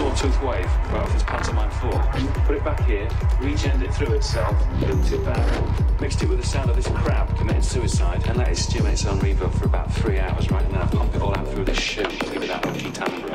sawtooth wave, right off its pantomime floor. Put it back here, regened it through itself, looped it back, mixed it with the sound of this crab committing suicide, and let it stew in its own reverb for about three hours, right? And then I pump it all out through this shoe, it that funky timbre.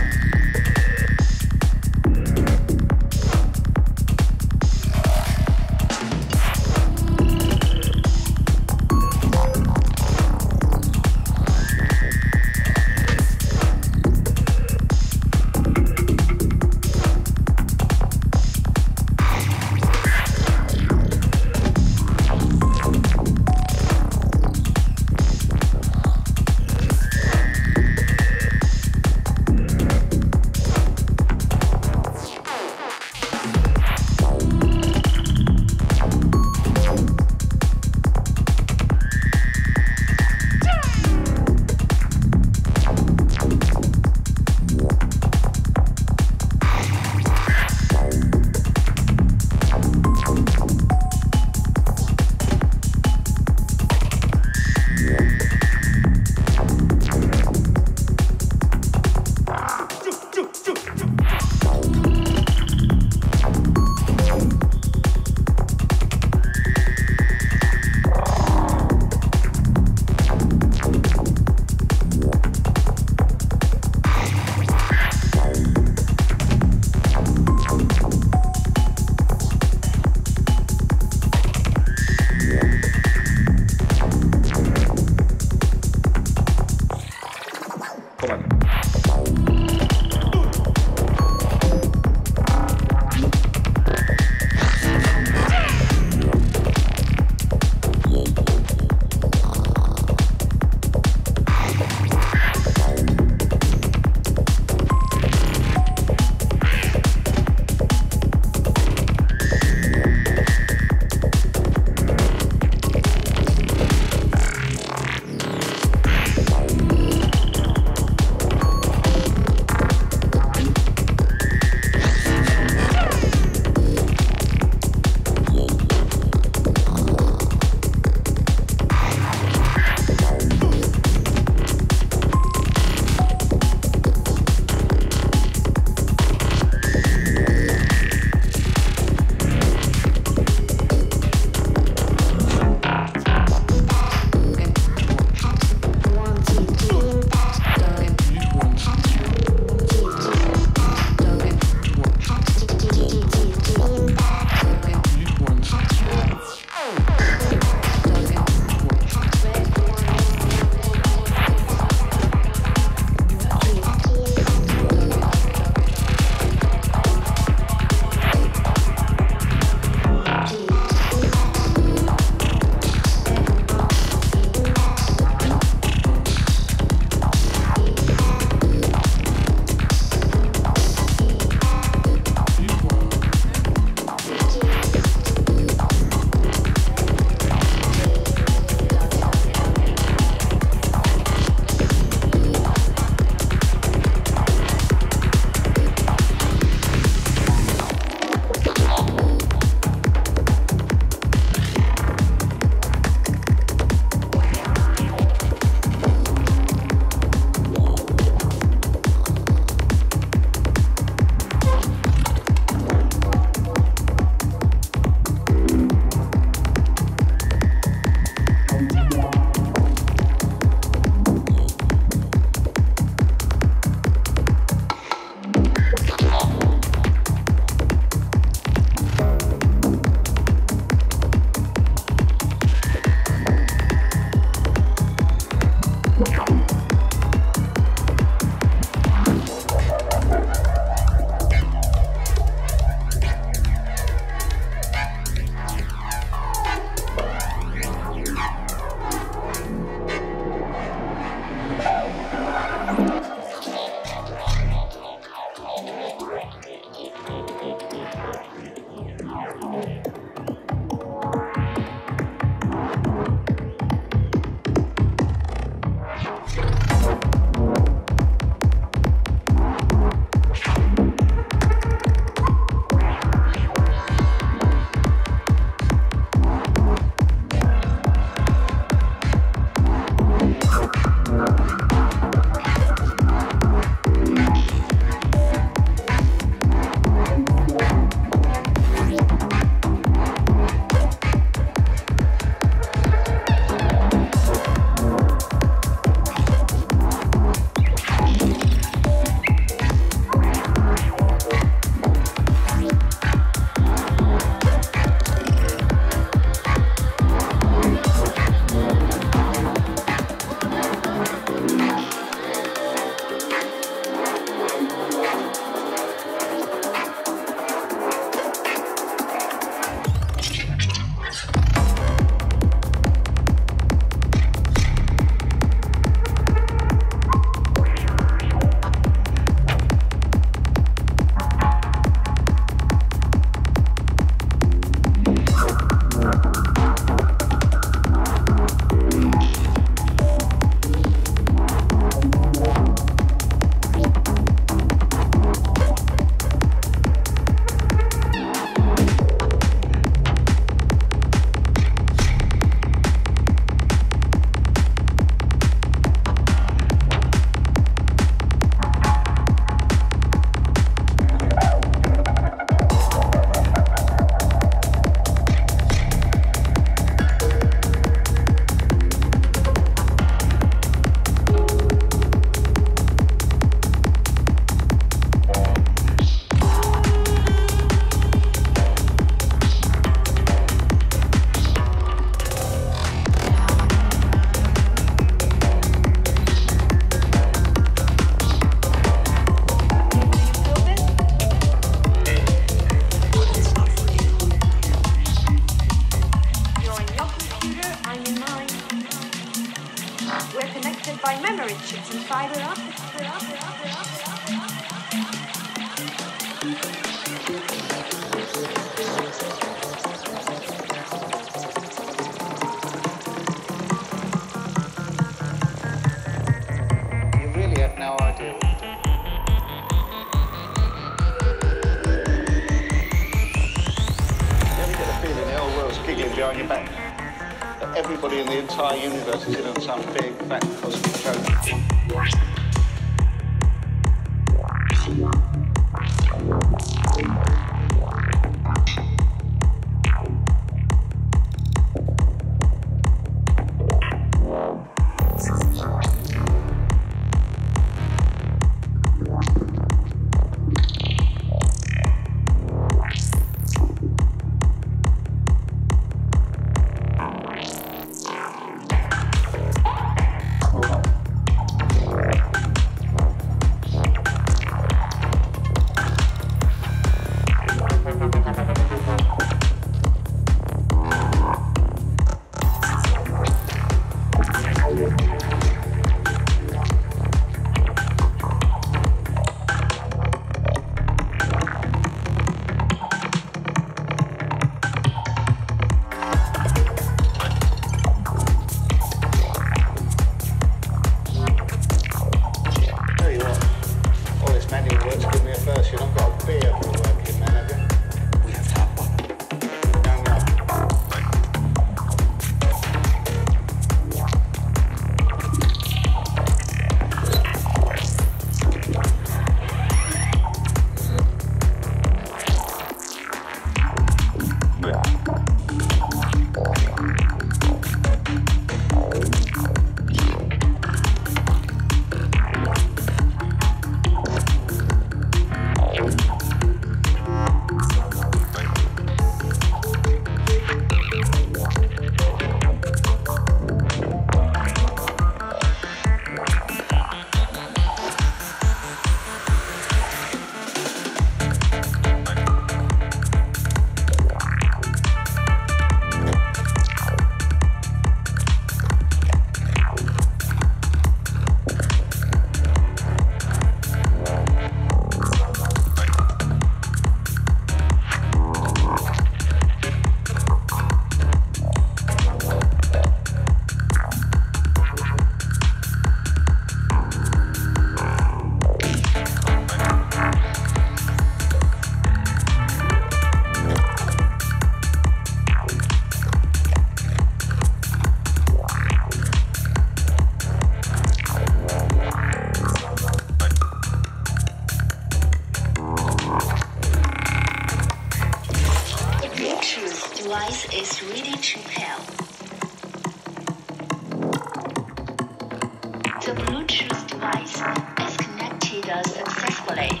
Bluetooth device is connected. Successfully.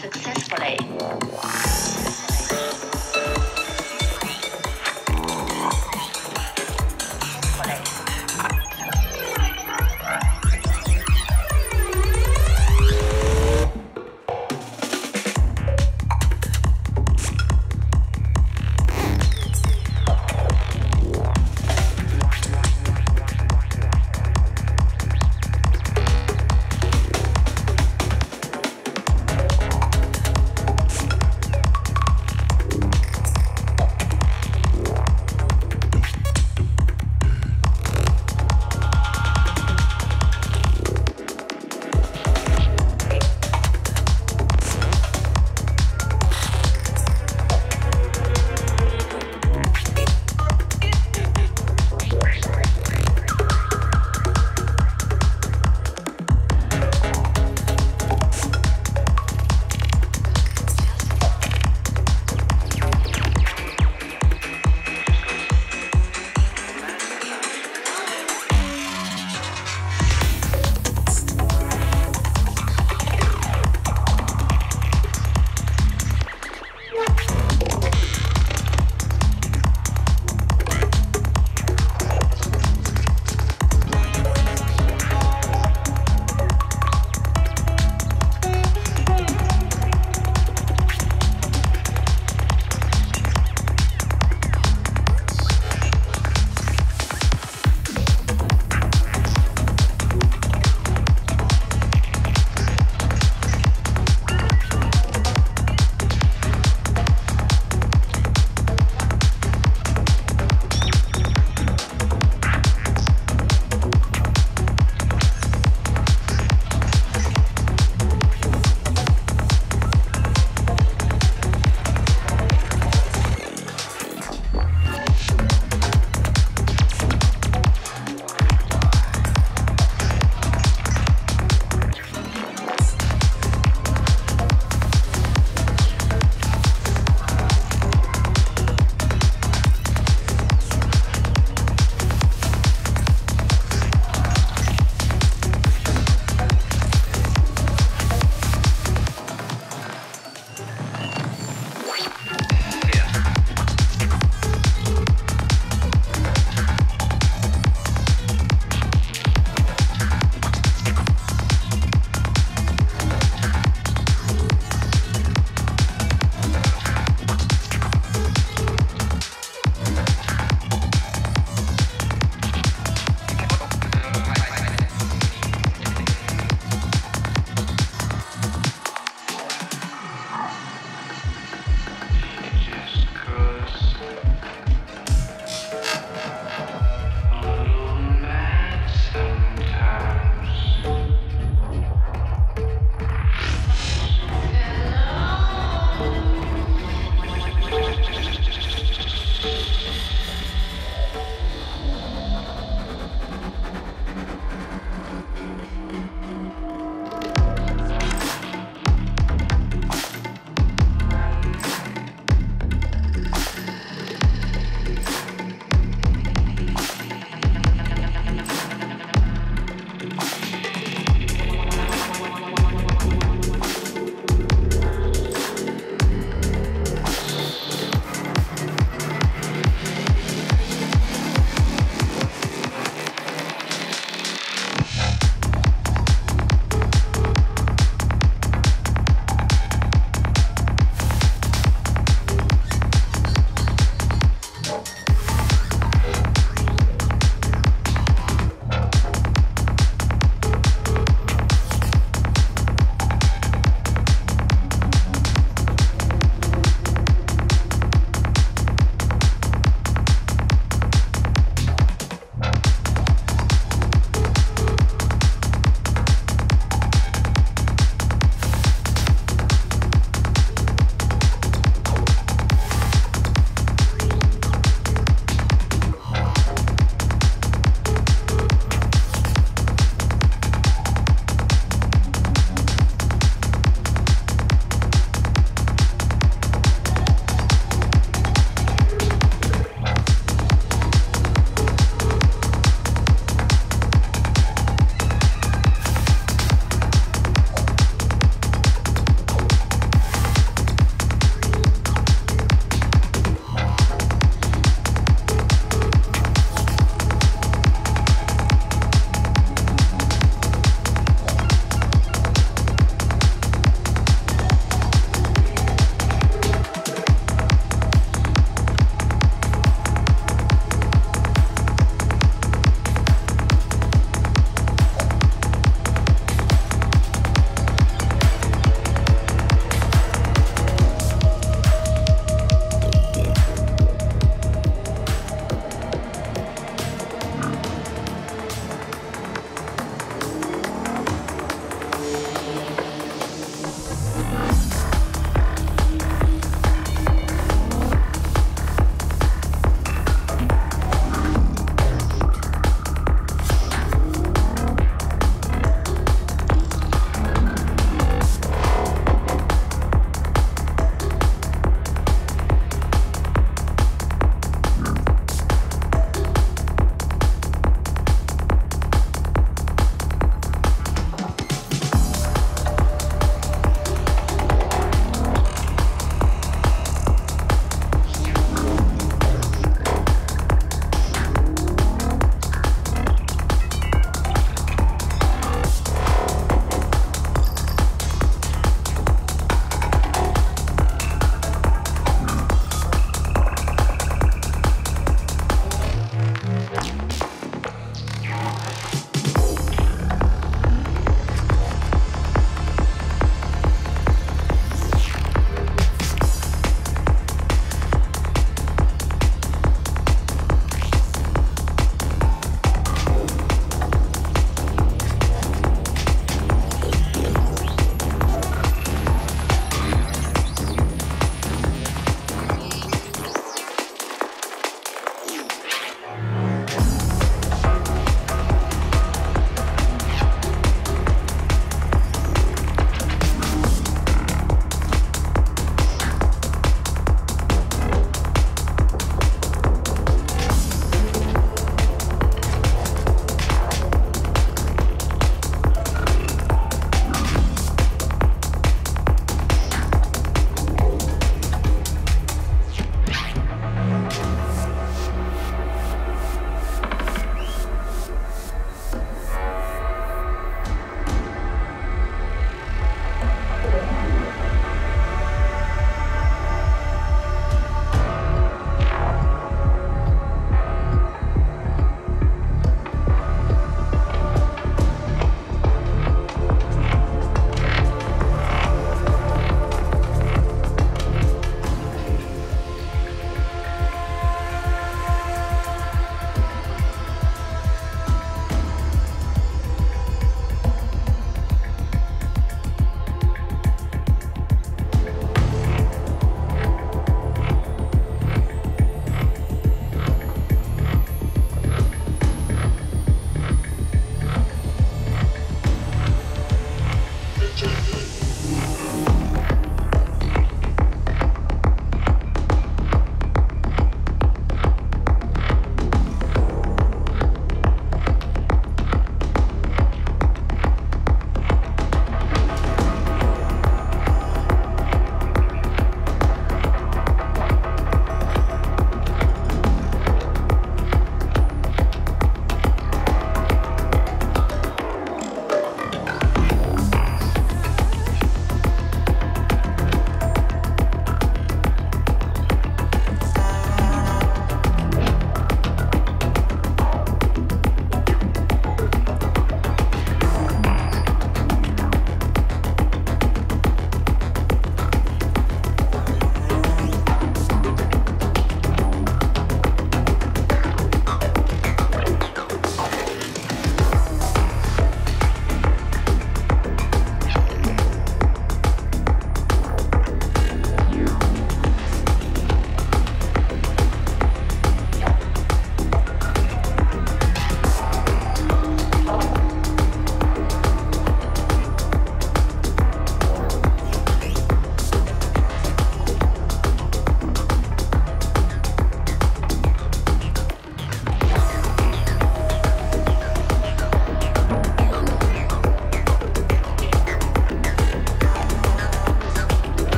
Successfully.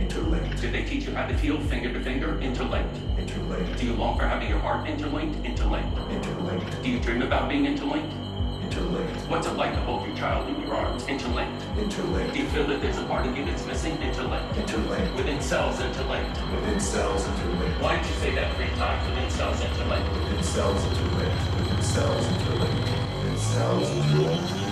Interlinked. Do they teach you how to feel finger to finger? Interlinked. Interlinked. Do you long for having your heart interlinked? Interlinked. Interlinked. Do you dream about being interlinked? Interlinked. What's it like to hold your child in your arms? Interlinked. Interlinked. Do you feel that there's a part of you that's missing? Interlinked. Interlinked. Within cells, interlinked. Within cells interlinked. Why did you say that three times? Within cells, interlinked. Within cells interlinked. Within cells interlinked. Within cells interlinked.